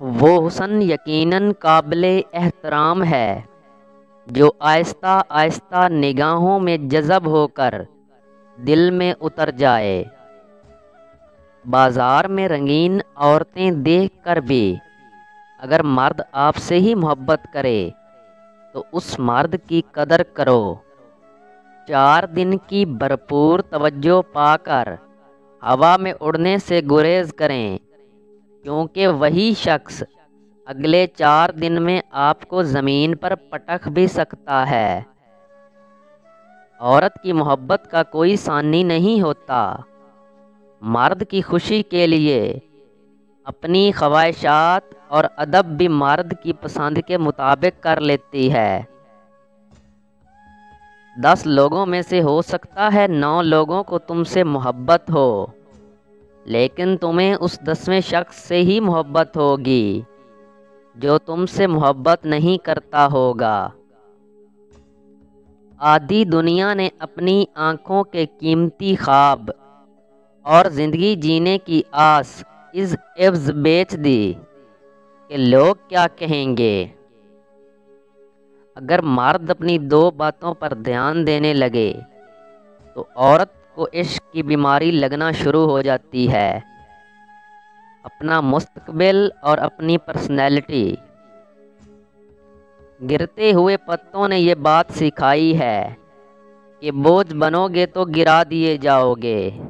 वो हुसन यकीनन काबिल एहतराम है, जो आहिस्ता आहिस्ता निगाहों में जज़ब होकर दिल में उतर जाए। बाज़ार में रंगीन औरतें देख कर भी अगर मर्द आपसे ही मोहब्बत करे तो उस मर्द की कदर करो। चार दिन की भरपूर तवज्जो पाकर हवा में उड़ने से गुरेज करें। क्योंकि वही शख्स अगले चार दिन में आपको ज़मीन पर पटक भी सकता है। औरत की मोहब्बत का कोई सानी नहीं होता। मर्द की खुशी के लिए अपनी ख्वाहिशात और अदब भी मर्द की पसंद के मुताबिक कर लेती है। दस लोगों में से हो सकता है नौ लोगों को तुमसे मोहब्बत हो। लेकिन तुम्हें उस दसवें शख्स से ही मोहब्बत होगी, जो तुमसे मोहब्बत नहीं करता होगा। आधी दुनिया ने अपनी आँखों के कीमती ख्वाब और ज़िंदगी जीने की आस इस एवज बेच दी कि लोग क्या कहेंगे। अगर मर्द अपनी दो बातों पर ध्यान देने लगे तो औरत को इश्क की बीमारी लगना शुरू हो जाती है। अपना मुस्तबिल और अपनी पर्सनैलिटी। गिरते हुए पत्तों ने यह बात सिखाई है कि बोझ बनोगे तो गिरा दिए जाओगे।